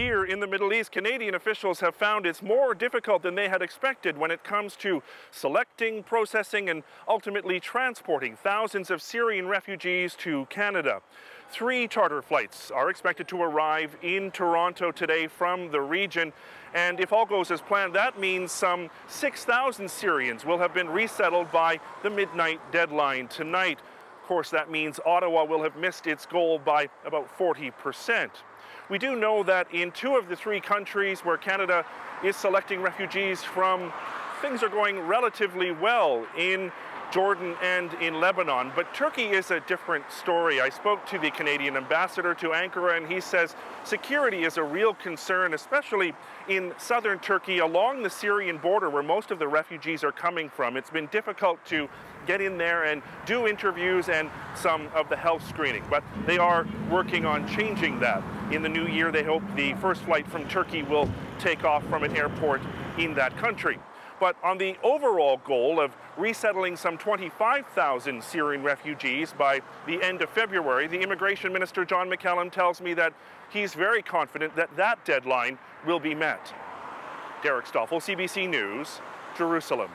Here in the Middle East, Canadian officials have found it's more difficult than they had expected when it comes to selecting, processing, and ultimately transporting thousands of Syrian refugees to Canada. Three charter flights are expected to arrive in Toronto today from the region. And if all goes as planned, that means some 6,000 Syrians will have been resettled by the midnight deadline tonight. Course, that means Ottawa will have missed its goal by about 40 percent. We do know that in two of the three countries where Canada is selecting refugees from, things are going relatively well in Jordan and in Lebanon. But Turkey is a different story. I spoke to the Canadian ambassador to Ankara, and he says security is a real concern, especially in southern Turkey along the Syrian border where most of the refugees are coming from. It's been difficult to get in there and do interviews and some of the health screening, but they are working on changing that. In the new year, they hope the first flight from Turkey will take off from an airport in that country. But on the overall goal of resettling some 25,000 Syrian refugees by the end of February, the Immigration Minister John McCallum tells me that he's very confident that that deadline will be met. Derek Stoffel, CBC News, Jerusalem.